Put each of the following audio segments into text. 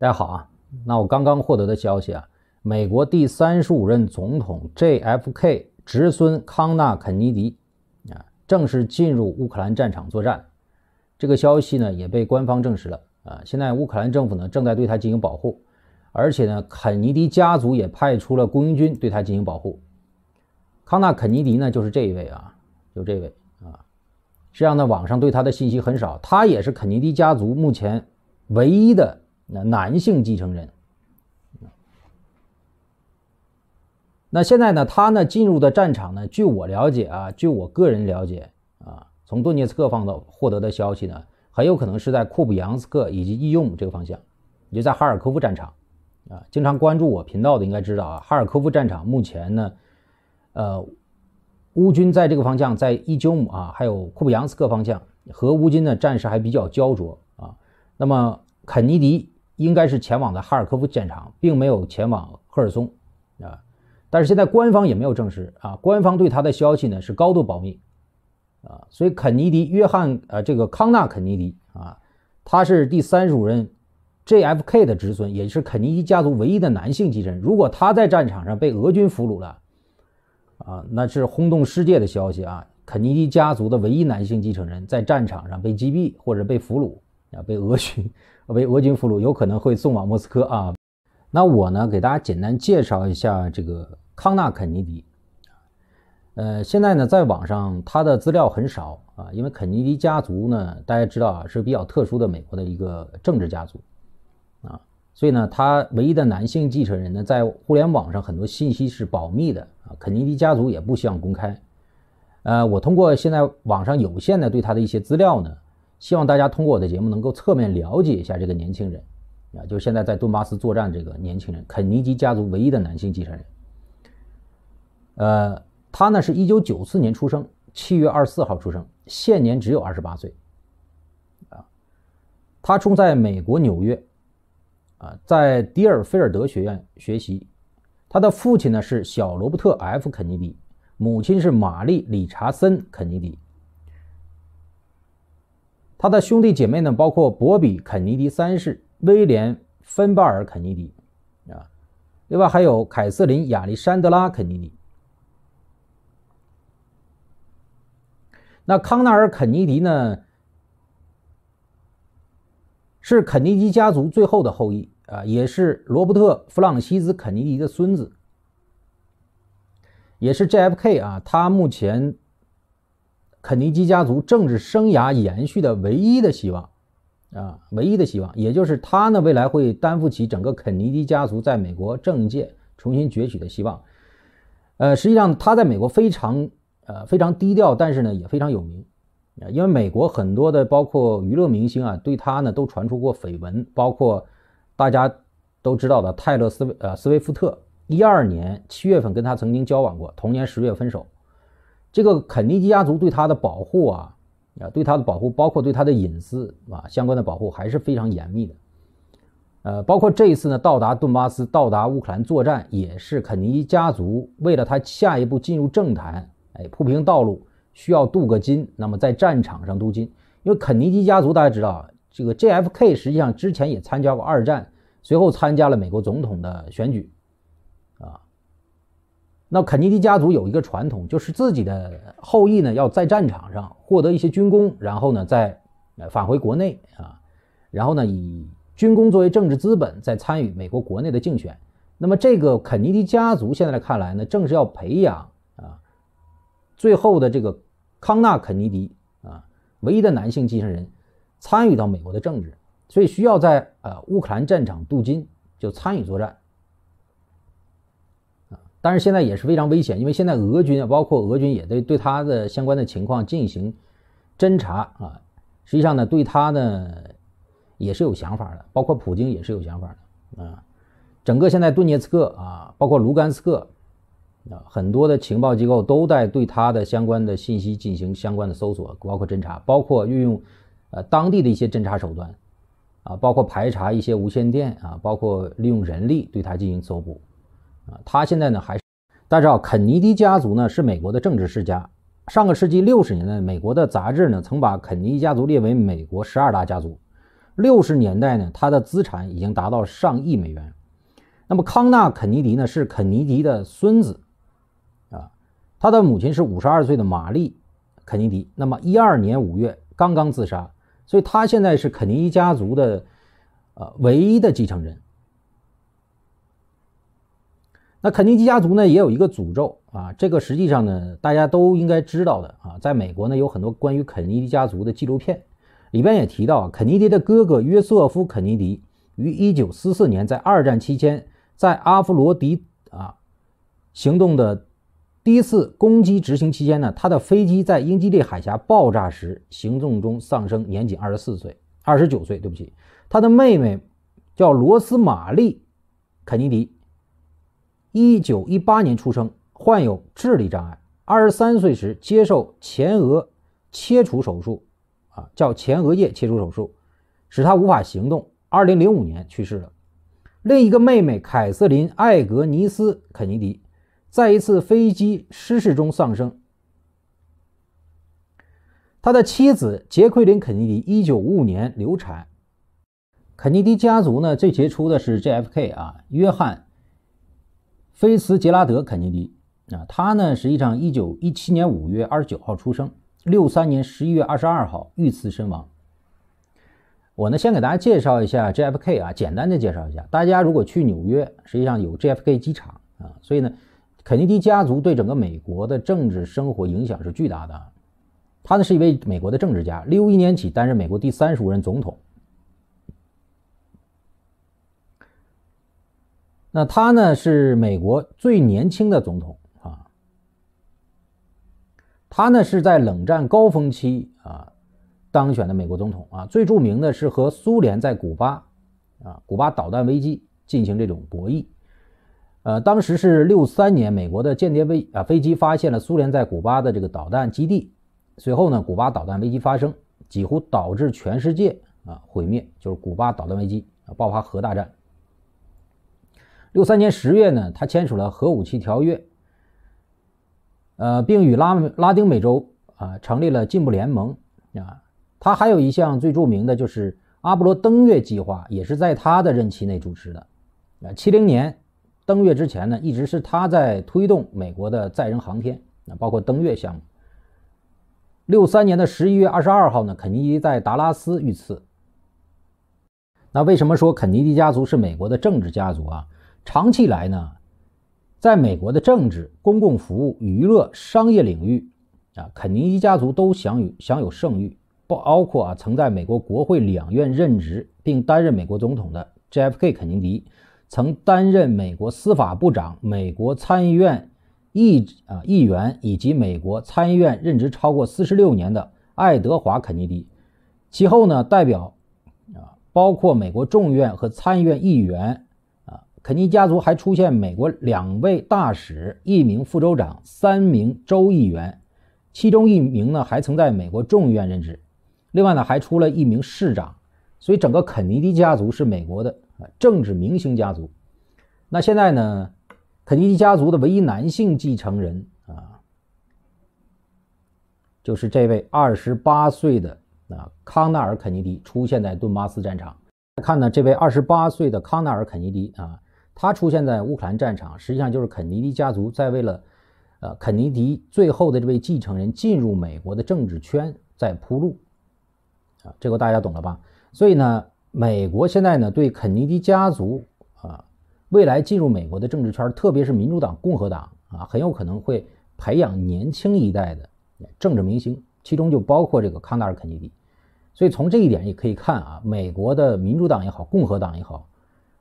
大家好啊，那我刚刚获得的消息啊，美国第三十五任总统 JFK 侄孙康纳肯尼迪啊，正式进入乌克兰战场作战。这个消息呢也被官方证实了啊。现在乌克兰政府呢正在对他进行保护，而且呢肯尼迪家族也派出了雇佣军对他进行保护。康纳肯尼迪呢就是这一位啊，就这位啊。实际上呢网上对他的信息很少，他也是肯尼迪家族目前唯一的。那男性继承人，那现在呢？他呢进入的战场呢？据我了解啊，据我个人了解啊，从顿涅茨克方的获得的消息呢，很有可能是在库布扬斯克以及伊用这个方向，也在哈尔科夫战场啊。经常关注我频道的应该知道啊，哈尔科夫战场目前呢，呃，乌军在这个方向，在伊久姆啊，还有库布扬斯克方向和乌军的战事还比较焦灼啊。那么肯尼迪。应该是前往的哈尔科夫战场，并没有前往赫尔松，啊，但是现在官方也没有证实啊，官方对他的消息呢是高度保密，啊，所以肯尼迪约翰呃这个康纳肯尼迪啊，他是第三十五任 JFK 的侄孙，也是肯尼迪家族唯一的男性继承。人。如果他在战场上被俄军俘虏了，啊，那是轰动世界的消息啊，肯尼迪家族的唯一男性继承人在战场上被击毙或者被俘虏啊，被俄军。被俄军俘虏，有可能会送往莫斯科啊。那我呢，给大家简单介绍一下这个康纳肯尼迪。呃，现在呢，在网上他的资料很少啊，因为肯尼迪家族呢，大家知道啊，是比较特殊的美国的一个政治家族啊，所以呢，他唯一的男性继承人呢，在互联网上很多信息是保密的啊，肯尼迪家族也不希望公开。呃，我通过现在网上有限的对他的一些资料呢。希望大家通过我的节目能够侧面了解一下这个年轻人，啊，就现在在顿巴斯作战这个年轻人，肯尼迪家族唯一的男性继承人。呃，他呢是一九九四年出生，七月二十四号出生，现年只有二十八岁。啊，他出在美国纽约，啊，在迪尔菲尔德学院学习。他的父亲呢是小罗伯特 ·F· 肯尼迪，母亲是玛丽·理查森·肯尼迪。他的兄弟姐妹呢，包括博比·肯尼迪三世、威廉·芬巴尔·肯尼迪，啊，另外还有凯瑟琳·亚历山德拉·肯尼迪。那康纳尔·肯尼迪呢，是肯尼迪家族最后的后裔啊，也是罗伯特·弗朗西斯·肯尼迪的孙子，也是 JFK 啊，他目前。肯尼迪家族政治生涯延续的唯一的希望，啊，唯一的希望，也就是他呢，未来会担负起整个肯尼迪家族在美国政界重新崛起的希望。呃，实际上他在美国非常呃非常低调，但是呢也非常有名，啊，因为美国很多的包括娱乐明星啊，对他呢都传出过绯闻，包括大家都知道的泰勒斯呃斯威夫特，一二年七月份跟他曾经交往过，同年十月分手。这个肯尼迪家族对他的保护啊，啊，对他的保护，包括对他的隐私啊相关的保护，还是非常严密的。呃，包括这一次呢，到达顿巴斯、到达乌克兰作战，也是肯尼迪家族为了他下一步进入政坛，哎，铺平道路，需要镀个金。那么在战场上镀金，因为肯尼迪家族大家知道，这个 JFK 实际上之前也参加过二战，随后参加了美国总统的选举，那肯尼迪家族有一个传统，就是自己的后裔呢要在战场上获得一些军功，然后呢再返回国内啊，然后呢以军功作为政治资本，再参与美国国内的竞选。那么这个肯尼迪家族现在来看来呢，正是要培养啊最后的这个康纳肯尼迪啊唯一的男性继承人参与到美国的政治，所以需要在呃乌克兰战场镀金，就参与作战。但是现在也是非常危险，因为现在俄军啊，包括俄军也对对他的相关的情况进行侦查啊。实际上呢，对他呢也是有想法的，包括普京也是有想法的啊。整个现在顿涅茨克啊，包括卢甘斯克啊，很多的情报机构都在对他的相关的信息进行相关的搜索，包括侦查，包括运用呃当地的一些侦查手段啊，包括排查一些无线电啊，包括利用人力对他进行搜捕。啊，他现在呢还是大家知道，肯尼迪家族呢是美国的政治世家。上个世纪六十年代，美国的杂志呢曾把肯尼迪家族列为美国十二大家族。六十年代呢，他的资产已经达到上亿美元。那么康纳·肯尼迪呢，是肯尼迪的孙子，啊，他的母亲是五十二岁的玛丽·肯尼迪。那么一二年五月刚刚自杀，所以他现在是肯尼迪家族的呃唯一的继承人。那肯尼迪家族呢，也有一个诅咒啊，这个实际上呢，大家都应该知道的啊，在美国呢，有很多关于肯尼迪家族的纪录片。里边也提到，肯尼迪的哥哥约瑟夫·肯尼迪于1944年在二战期间在阿弗罗迪啊行动的第一次攻击执行期间呢，他的飞机在英吉利海峡爆炸时行动中丧生，年仅24岁，29岁，对不起。他的妹妹叫罗斯玛丽·肯尼迪，1918年出生，患有智力障碍，23岁时接受前额切除手术。啊，叫前额叶切除手术，使他无法行动。二零零五年去世了。另一个妹妹凯瑟琳·艾格尼斯·肯尼迪，在一次飞机失事中丧生。他的妻子杰奎琳·肯尼迪一九五五年流产。肯尼迪家族呢，最杰出的是 JFK 啊，约翰·菲茨杰拉德·肯尼迪啊，他呢实际上一九一七年五月二十九号出生。六三年十一月二十二号遇刺身亡。我呢，先给大家介绍一下 JFK 啊，简单的介绍一下。大家如果去纽约，实际上有 JFK 机场啊，所以呢，肯尼迪家族对整个美国的政治生活影响是巨大的。他呢是一位美国的政治家，六一年起担任美国第三十五任总统。那他呢是美国最年轻的总统啊。他呢是在冷战高峰期啊当选的美国总统啊，最著名的是和苏联在古巴啊古巴导弹危机进行这种博弈。呃，当时是六三年，美国的间谍飞啊飞机发现了苏联在古巴的这个导弹基地，随后呢，古巴导弹危机发生，几乎导致全世界啊毁灭，就是古巴导弹危机啊爆发核大战。六三年十月呢，他签署了核武器条约。呃，并与拉拉丁美洲啊成立了进步联盟啊。他还有一项最著名的就是阿波罗登月计划，也是在他的任期内主持的。啊，七零年登月之前呢，一直是他在推动美国的载人航天啊，包括登月项目。六三年的十一月二十二号呢，肯尼迪在达拉斯遇刺。那为什么说肯尼迪家族是美国的政治家族啊？长期以来呢？在美国的政治、公共服务、娱乐、商业领域，啊，肯尼迪家族都享有享有盛誉，包括啊，曾在美国国会两院任职并担任美国总统的 JFK 肯尼迪，曾担任美国司法部长、美国参议院议啊议员以及美国参议院任职超过四十六年的爱德华肯尼迪，其后呢，代表啊，包括美国众议院和参议院议员。肯尼家族还出现美国两位大使、一名副州长、三名州议员，其中一名呢还曾在美国众议院任职。另外呢还出了一名市长，所以整个肯尼迪家族是美国的啊政治明星家族。那现在呢，肯尼迪家族的唯一男性继承人啊，就是这位二十八岁的啊康纳尔肯尼迪出现在顿巴斯战场。看呢，这位二十八岁的康纳尔肯尼迪啊。他出现在乌克兰战场，实际上就是肯尼迪家族在为了，呃，肯尼迪最后的这位继承人进入美国的政治圈在铺路，啊，这个大家懂了吧？所以呢，美国现在呢对肯尼迪家族啊未来进入美国的政治圈，特别是民主党、共和党啊，很有可能会培养年轻一代的政治明星，其中就包括这个康达尔肯尼迪。所以从这一点也可以看啊，美国的民主党也好，共和党也好。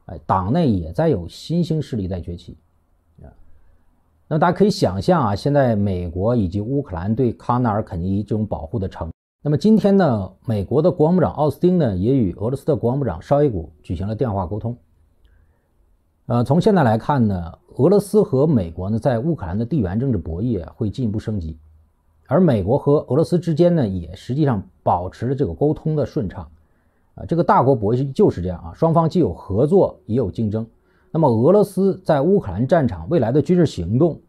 哎，党内也在有新兴势力在崛起，啊，那大家可以想象啊，现在美国以及乌克兰对康纳尔肯尼迪这种保护的程。那么今天呢，美国的国防部长奥斯汀呢，也与俄罗斯的国防部长绍伊古举行了电话沟通。呃，从现在来看呢，俄罗斯和美国呢，在乌克兰的地缘政治博弈会进一步升级，而美国和俄罗斯之间呢，也实际上保持了这个沟通的顺畅。啊，这个大国博弈就是这样啊，双方既有合作也有竞争。那么俄罗斯在乌克兰战场未来的军事行动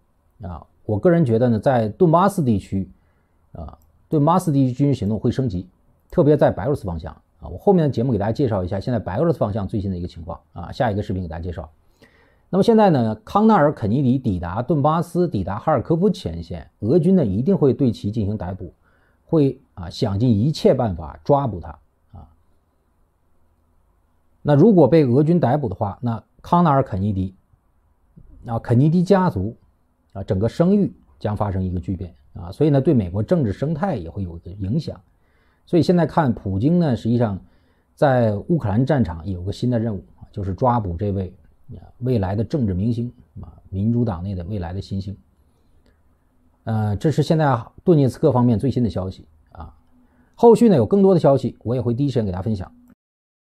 啊，我个人觉得呢，在顿巴斯地区啊，顿巴斯地区军事行动会升级，特别在白俄罗斯方向啊。我后面的节目给大家介绍一下现在白俄罗斯方向最新的一个情况啊。下一个视频给大家介绍。那么现在呢，康纳尔肯尼迪抵达顿巴斯、抵达哈尔科夫前线，俄军呢一定会对其进行逮捕，会啊想尽一切办法抓捕他。那如果被俄军逮捕的话，那康纳尔肯尼迪啊肯尼迪家族啊整个声誉将发生一个巨变啊，所以呢对美国政治生态也会有影响。所以现在看普京呢，实际上在乌克兰战场有个新的任务，就是抓捕这位。未来的政治明星啊，民主党内的未来的新星。呃，这是现在顿涅茨克方面最新的消息啊。后续呢有更多的消息，我也会第一时间给大家分享。